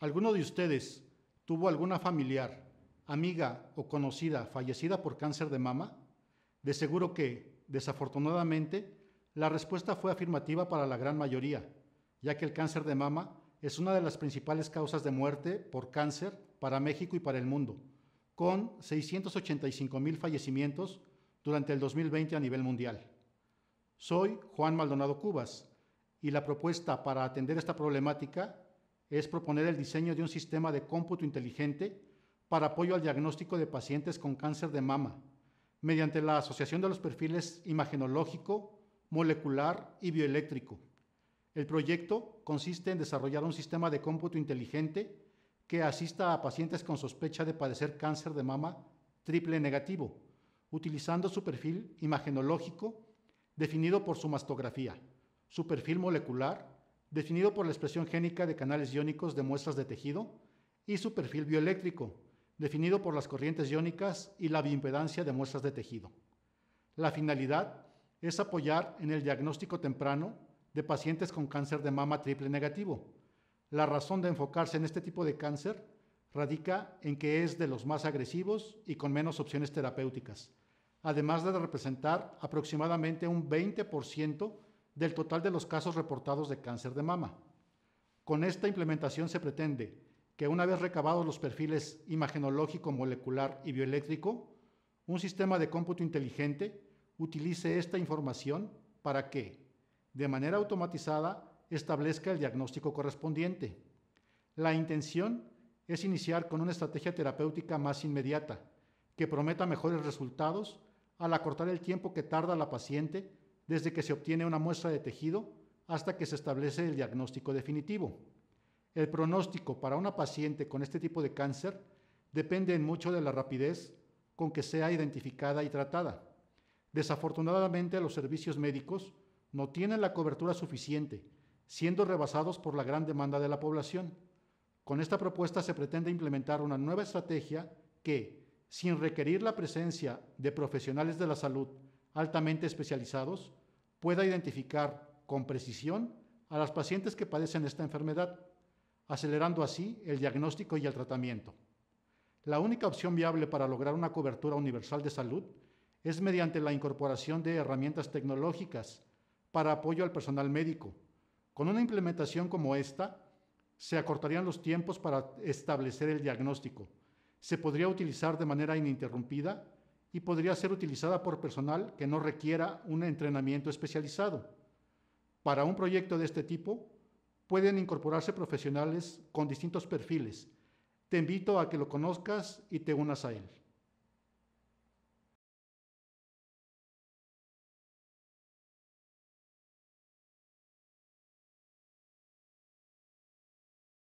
¿Alguno de ustedes tuvo alguna familiar, amiga o conocida fallecida por cáncer de mama? De seguro que, desafortunadamente, la respuesta fue afirmativa para la gran mayoría, ya que el cáncer de mama es una de las principales causas de muerte por cáncer para México y para el mundo, con 685 mil fallecimientos durante el 2020 a nivel mundial. Soy Juan Maldonado Cubas y la propuesta para atender esta problemática es proponer el diseño de un sistema de cómputo inteligente para apoyo al diagnóstico de pacientes con cáncer de mama, mediante la asociación de los perfiles imagenológico, molecular y bioeléctrico. El proyecto consiste en desarrollar un sistema de cómputo inteligente que asista a pacientes con sospecha de padecer cáncer de mama triple negativo, utilizando su perfil imagenológico definido por su mastografía, su perfil molecular definido por la expresión génica de canales iónicos de muestras de tejido y su perfil bioeléctrico definido por las corrientes iónicas y la bioimpedancia de muestras de tejido. La finalidad es apoyar en el diagnóstico temprano de pacientes con cáncer de mama triple negativo. La razón de enfocarse en este tipo de cáncer radica en que es de los más agresivos y con menos opciones terapéuticas, además de representar aproximadamente un 20% del total de los casos reportados de cáncer de mama. Con esta implementación se pretende que una vez recabados los perfiles imagenológico, molecular y bioeléctrico, un sistema de cómputo inteligente utilice esta información para que, de manera automatizada, establezca el diagnóstico correspondiente. La intención es iniciar con una estrategia terapéutica más inmediata, que prometa mejores resultados al acortar el tiempo que tarda la paciente desde que se obtiene una muestra de tejido hasta que se establece el diagnóstico definitivo. El pronóstico para una paciente con este tipo de cáncer depende mucho de la rapidez con que sea identificada y tratada. Desafortunadamente, los servicios médicos no tienen la cobertura suficiente, siendo rebasados por la gran demanda de la población. Con esta propuesta se pretende implementar una nueva estrategia que, sin requerir la presencia de profesionales de la salud altamente especializados, pueda identificar con precisión a las pacientes que padecen esta enfermedad, acelerando así el diagnóstico y el tratamiento. La única opción viable para lograr una cobertura universal de salud es mediante la incorporación de herramientas tecnológicas para apoyo al personal médico. Con una implementación como esta, se acortarían los tiempos para establecer el diagnóstico, se podría utilizar de manera ininterrumpida y podría ser utilizada por personal que no requiera un entrenamiento especializado. Para un proyecto de este tipo, pueden incorporarse profesionales con distintos perfiles. Te invito a que lo conozcas y te unas a él.